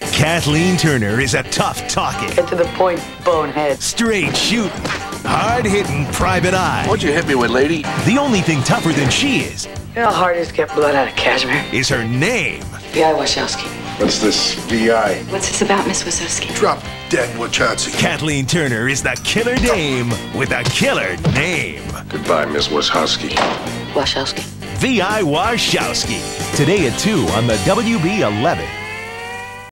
Kathleen Turner is a tough talking, Get to the point, bonehead. straight shooting, hard hitting private eye. What'd you hit me with, lady? The only thing tougher than she is You know how hard it is to blood out of cashmere? is her name. V.I. Warshawski. What's this VI? What's this about, Miss Warshawski? Drop dead Warshawski. Kathleen Turner is the killer dame with a killer name. Goodbye, Miss Warshawski. Warshawski. V.I. Warshawski. Today at 2 on the WB 11.